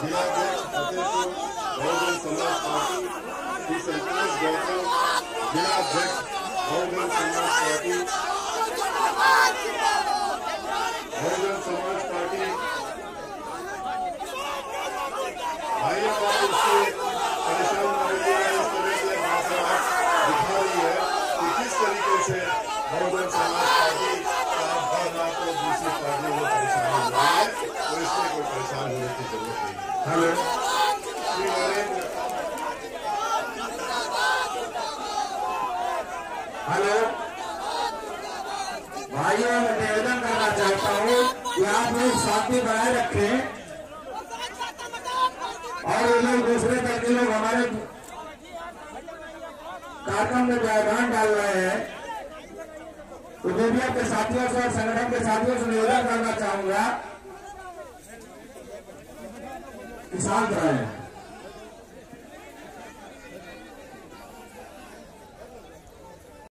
जिलाध्यक्ष फतेहपुर बहुजन समाज पार्टी श्री संतोष गौतम जिलाध्यक्ष Bahujan Samaj party Bahujan Samaj party परेशान दिखा रही है किस तरीके से बहुजन समाज पार्टी का को दूसरी पार्टियों को परेशान हो है तो इसमें कोई परेशान होने की ज़रूरत नहीं हेलो नरेंद्र हेलो भाइयों मैं निवेदन करना चाहता हूँ। कि आप लोग शांति बनाए रखें और ये लोग दूसरे दल के लोग हमारे कार्यक्रम में व्याख्यान डाल रहे हैं तो मीडिया के साथियों से और संगठन के साथियों से निवेदन करना चाहूँगा कि रहे रहें